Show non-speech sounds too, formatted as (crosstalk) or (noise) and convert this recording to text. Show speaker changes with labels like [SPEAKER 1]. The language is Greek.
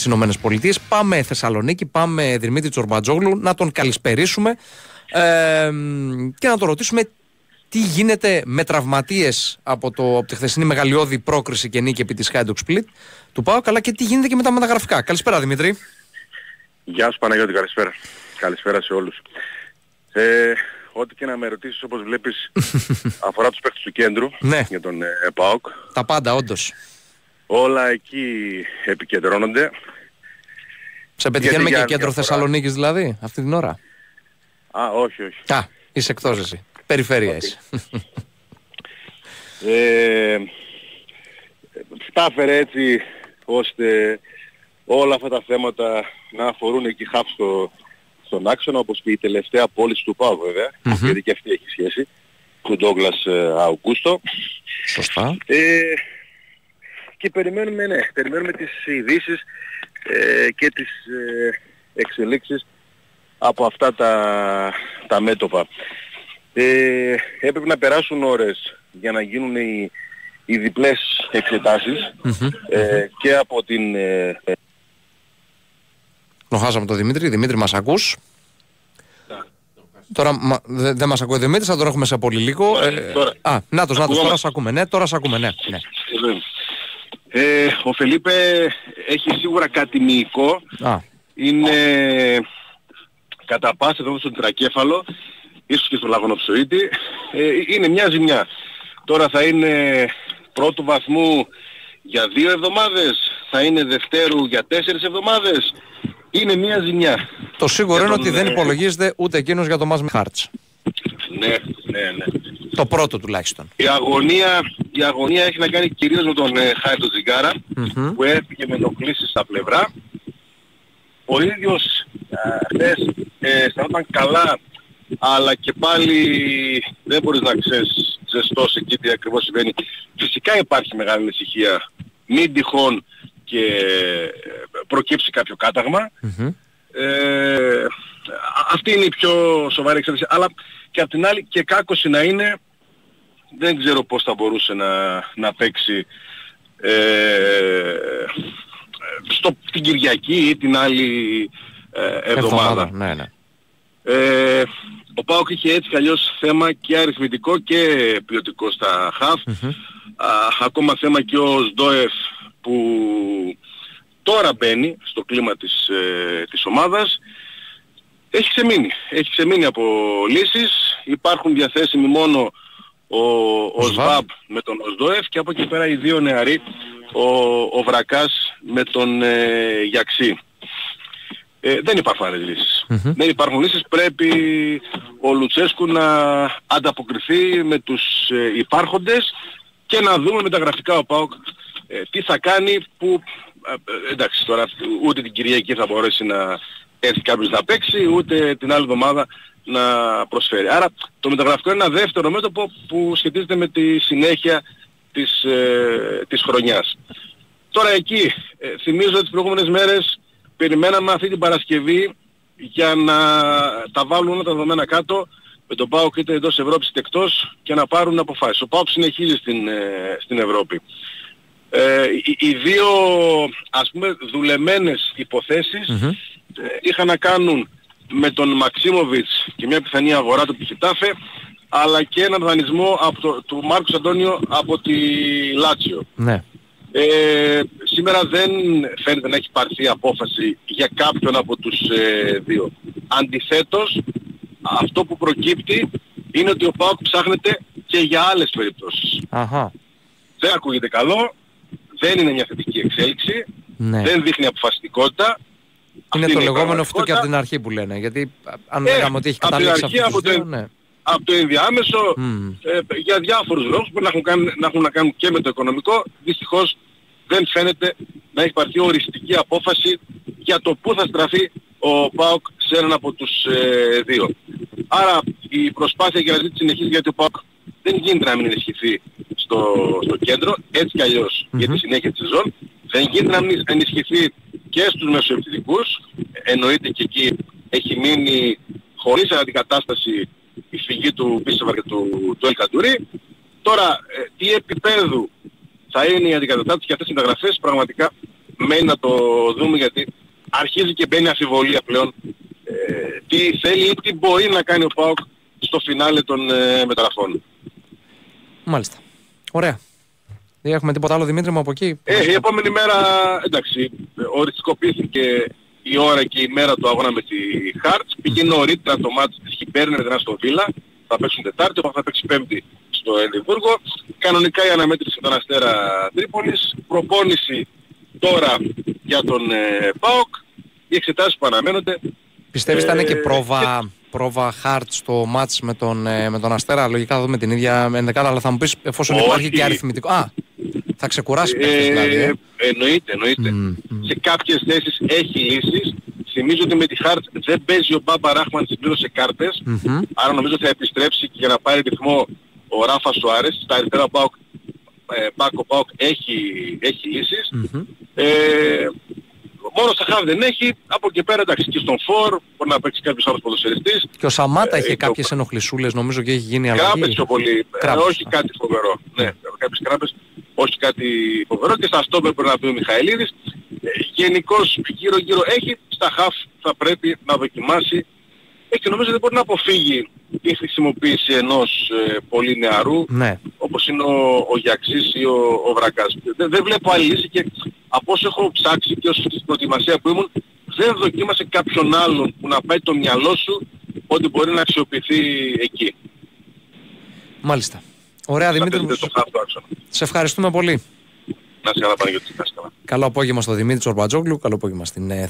[SPEAKER 1] τις Ηνωμένες Πολιτείες. Πάμε Θεσσαλονίκη, πάμε Δημήτρη Τσορμπατζόγλου να τον καλησπερίσουμε ε, και να τον ρωτήσουμε τι γίνεται με τραυματίες από, το, από τη χθεσινή μεγαλειώδη πρόκριση και νίκη επί της Hajduk Split του ΠΑΟΚ αλλά και τι γίνεται και με τα μεταγραφικά. Καλησπέρα Δημήτρη.
[SPEAKER 2] Γεια σου Παναγιώτη, καλησπέρα. Καλησπέρα σε όλους. Ε, ό,τι και να με ρωτήσεις όπως βλέπεις (laughs) αφορά τους παίκτες του κέντρου
[SPEAKER 1] Ναι.
[SPEAKER 2] για τον ε, ΠΑΟΚ.
[SPEAKER 1] Τα πάντα όντως.
[SPEAKER 2] Όλα εκεί επικεντρώνονται.
[SPEAKER 1] Σε πετυχαίνουμε
[SPEAKER 2] για
[SPEAKER 1] και
[SPEAKER 2] άλλη
[SPEAKER 1] κέντρο
[SPEAKER 2] μια φορά.
[SPEAKER 1] Θεσσαλονίκης δηλαδή αυτή την ώρα;
[SPEAKER 2] Α, όχι, όχι.
[SPEAKER 1] Α, είσαι εκτός εσύ. Περιφέρεια είσαι.
[SPEAKER 2] Ε, τα έφερε έτσι ώστε όλα αυτά τα θέματα να αφορούν εκεί χαφ στο, στον άξονα όπως και η τελευταία πώληση του ΠΑΟΚ βέβαια,
[SPEAKER 1] Μμμ.
[SPEAKER 2] γιατί και αυτή έχει σχέση, του Ντόγκλας Αουγκούστο.
[SPEAKER 1] Σωστά.
[SPEAKER 2] Ε, και περιμένουμε, ναι, περιμένουμε τις ειδήσεις ε, και τις ε, εξελίξεις από αυτά τα, τα μέτωπα. Ε, έπρεπε να περάσουν ώρες για να γίνουν οι, οι διπλές εξετάσεις
[SPEAKER 1] Μμμ.
[SPEAKER 2] ε, και από την... Ε, ε,
[SPEAKER 1] Το χάσαμε τον Δημήτρη. Δημήτρη, μας ακούς; Τώρα μα, δεν δε μας ακούει ο Δημήτρης, θα τον έχουμε σε πολύ λίγο. Ε,
[SPEAKER 2] τώρα.
[SPEAKER 1] α, νάτος, νάτος,
[SPEAKER 2] Ακούγομαι.
[SPEAKER 1] τώρα σε ακούμε. Ναι, τώρα σε ακούμε, ναι. ναι.
[SPEAKER 2] Ε, ο Φελίπε έχει σίγουρα κάτι μυϊκό
[SPEAKER 1] Α,
[SPEAKER 2] είναι κατά πάσα εδώ στον τρακέφαλο, ίσως και στο λαγονοψοίτη, ε, είναι μια ζημιά. Τώρα θα είναι πρώτου βαθμού για δύο εβδομάδες, θα είναι δευτέρου για τέσσερις εβδομάδες, είναι μια ζημιά.
[SPEAKER 1] το σίγουρο
[SPEAKER 2] Για
[SPEAKER 1] είναι
[SPEAKER 2] τον,
[SPEAKER 1] ότι δεν
[SPEAKER 2] ε,
[SPEAKER 1] υπολογίζεται ούτε εκείνος για το Μάσμι Χάρτς.
[SPEAKER 2] Ναι, ναι, ναι.
[SPEAKER 1] Το πρώτο τουλάχιστον.
[SPEAKER 2] Η αγωνία, η αγωνία έχει να κάνει κυρίως με τον ε, Χάιντο Τζιγκάρα
[SPEAKER 1] Μμμ.
[SPEAKER 2] που έφυγε με ενοχλήσεις στα πλευρά. Ο ίδιος ε, χθες ε, αισθανόταν καλά αλλά και πάλι δεν μπορείς να ξέρεις ζεστός εκεί τι ακριβώς συμβαίνει. Φυσικά υπάρχει μεγάλη ανησυχία. Μην τυχόν και ε, προκύψει κάποιο κάταγμα.
[SPEAKER 1] Μμμ.
[SPEAKER 2] Ε, αυτή είναι η πιο σοβαρή εξέλιξη. Αλλά και απ' την άλλη και κάκωση να είναι δεν ξέρω πώς θα μπορούσε να, να παίξει ε, στο, την Κυριακή ή την άλλη ε, εβδομάδα.
[SPEAKER 1] Ναι, ναι.
[SPEAKER 2] Ε, ο Πάοκ είχε έτσι κι αλλιώς θέμα και αριθμητικό και ποιοτικό στα χαφ.
[SPEAKER 1] Μμμ.
[SPEAKER 2] Α, ακόμα θέμα και ο Σντόεφ που τώρα μπαίνει στο κλίμα της, ε, της ομάδας. Έχει ξεμείνει. Έχει ξεμείνει από λύσεις. Υπάρχουν διαθέσιμοι μόνο ο, ο
[SPEAKER 1] Σβάμπ.
[SPEAKER 2] Σβάμπ με τον Οσδόεφ και από εκεί πέρα οι δύο νεαροί, ο, ο Βρακάς με τον ε, Γιαξή. Ε, δεν υπάρχουν άλλες λύσεις.
[SPEAKER 1] Μμμ.
[SPEAKER 2] Δεν υπάρχουν λύσεις. Πρέπει ο Λουτσέσκου να ανταποκριθεί με τους ε, υπάρχοντες και να δούμε με τα γραφικά ο ΠΑΟΚ ε, τι θα κάνει που ε, ε, εντάξει τώρα ούτε την Κυριακή θα μπορέσει να έρθει κάποιος να παίξει ούτε την άλλη εβδομάδα να προσφέρει. Άρα το μεταγραφικό είναι ένα δεύτερο μέτωπο που σχετίζεται με τη συνέχεια της, ε, της χρονιάς. Τώρα εκεί ε, θυμίζω ότι τις προηγούμενες μέρες περιμέναμε αυτή την Παρασκευή για να τα βάλουν όλα τα δεδομένα κάτω με τον ΠΑΟΚ είτε εντός Ευρώπης είτε εκτός και να πάρουν αποφάσεις. Ο ΠΑΟΚ συνεχίζει στην, ε, στην Ευρώπη. Ε, οι, οι δύο ας πούμε δουλεμένες υποθέσεις
[SPEAKER 1] Μμμ.
[SPEAKER 2] ε, είχαν να κάνουν με τον Μαξίμοβιτς και μια πιθανή αγορά του Πιχιτάφε αλλά και έναν δανεισμό από το, του Μάρκους Αντώνιο από τη Λάτσιο.
[SPEAKER 1] Ναι.
[SPEAKER 2] Ε, σήμερα δεν φαίνεται να έχει πάρθει απόφαση για κάποιον από τους ε, δύο. Αντιθέτως, αυτό που προκύπτει είναι ότι ο ΠΑΟΚ ψάχνεται και για άλλες περιπτώσεις.
[SPEAKER 1] Αχα.
[SPEAKER 2] Δεν ακούγεται καλό, δεν είναι μια θετική εξέλιξη,
[SPEAKER 1] Ναι.
[SPEAKER 2] δεν δείχνει αποφασιστικότητα.
[SPEAKER 1] Είναι
[SPEAKER 2] Αυτή
[SPEAKER 1] το
[SPEAKER 2] η
[SPEAKER 1] λεγόμενο αυτό και από την
[SPEAKER 2] πραγματικότητα.
[SPEAKER 1] αρχή που λένε. Γιατί α, αν
[SPEAKER 2] Ε,
[SPEAKER 1] λέγαμε ότι έχει
[SPEAKER 2] από την
[SPEAKER 1] καταλήξει
[SPEAKER 2] αρχή,
[SPEAKER 1] αυτούς
[SPEAKER 2] από
[SPEAKER 1] τους δύο,
[SPEAKER 2] το-
[SPEAKER 1] ναι.
[SPEAKER 2] από το ενδιάμεσο
[SPEAKER 1] Μμ.
[SPEAKER 2] ε, για διάφορους λόγους που να έχουν, κάνει, να έχουν να κάνουν και με το οικονομικό δυστυχώς δεν φαίνεται να έχει πάρθει οριστική απόφαση για το πού θα στραφεί ο ΠΑΟΚ σε έναν από τους ε, δύο. Άρα η προσπάθεια για να ζήσει συνεχίζει γιατί ο ΠΑΟΚ δεν γίνεται να μην ενισχυθεί στο, στο κέντρο, έτσι κι αλλιώς για τη
[SPEAKER 1] Μμμ.
[SPEAKER 2] συνέχεια της σεζόν. Δεν γίνεται να μην ενισχυθεί και στους μεσοεπιθετικούς, εννοείται και εκεί έχει μείνει χωρίς αντικατάσταση η φυγή του Πίσεβαρ και του, του Ελκαντουρί. Τώρα, ε, τι επίπεδου θα είναι η αντικαταστάτηση και αυτές οι μεταγραφές πραγματικά μένει να το δούμε γιατί αρχίζει και μπαίνει αφιβολία πλέον ε, τι θέλει ή τι μπορεί να κάνει ο ΠΑΟΚ στο φινάλε των ε, μεταγραφών.
[SPEAKER 1] Μάλιστα. Ωραία. Δεν έχουμε τίποτα άλλο Δημήτρη μου από εκεί;
[SPEAKER 2] Ε, η επόμενη μέρα, εντάξει, οριστικοποιήθηκε η ώρα και η μέρα του αγώνα με τη Χάρτς. Πήγε νωρίτερα το μάτς της Χιμπέρνερ δυνά στο Βίλα. Θα παίξουν Τετάρτη, θα παίξει Πέμπτη στο Εδιμβούργο. Κανονικά η αναμέτρηση με τον Αστέρα Τρίπολης. Προπόνηση τώρα για τον ε, ΠΑΟΚ. Οι εξετάσεις που αναμένονται.
[SPEAKER 1] Πιστεύεις θα είναι και ε, πρόβα, πρόβα hard στο μάτς με τον, ε, με τον Αστέρα; Λογικά θα δούμε την ίδια ενδεκάδα, αλλά θα μου πεις εφόσον Όχι. υπάρχει και αριθμητικό. Α, θα ξεκουράσει ε, δηλαδή. Ε.
[SPEAKER 2] Εννοείται, εννοείται. Mm, Σε κάποιες θέσεις έχει λύσεις. Θυμίζω ότι με τη Χάρτ δεν παίζει ο Μπάμπα Ράχμαν συμπλήρωσε κάρτες. Mm-hmm. Άρα νομίζω θα επιστρέψει και για να πάρει ρυθμό ο Ράφα Σουάρες. Στα αριστερά Μπάουκ, ε, Μπάκο Μπάουκ έχει, έχει λύσεις. Mm-hmm. Ε, μόνο στα χάρη δεν έχει. Από εκεί πέρα εντάξει και στον Φορ μπορεί να παίξει κάποιος άλλος ποδοσφαιριστής.
[SPEAKER 1] Και ο Σαμάτα ε, είχε κάποιες το... ενοχλησούλες νομίζω και έχει γίνει αλλαγή.
[SPEAKER 2] Κράπες πιο πολύ. Ε, όχι κάτι φοβερό. Ναι, κάποιες κράπες. Όχι κάτι φοβερό. Και στα στόπερ μπορεί να πει ο Μιχαηλίδης. Ε, γενικώς γύρω γύρω έχει. Στα χαφ θα πρέπει να δοκιμάσει. Ε, και νομίζω δεν μπορεί να αποφύγει η χρησιμοποίηση ενός ε, πολύ νεαρού ναι. όπως είναι ο, ο Γιαξής ή ο, ο Βρακάς. Δεν, δεν βλέπω άλλη λύση και από όσο έχω ψάξει και ως στην προετοιμασία που ήμουν δεν δοκίμασε κάποιον άλλον που να πάει το μυαλό σου ότι μπορεί να αξιοποιηθεί εκεί.
[SPEAKER 1] Μάλιστα. Ωραία Δημήτρη. Σε ευχαριστούμε πολύ.
[SPEAKER 2] Να σε καλά Παναγιώτη.
[SPEAKER 1] Καλό απόγευμα στο Δημήτρη Τσορμπατζόγλου. Καλό απόγευμα στην ε,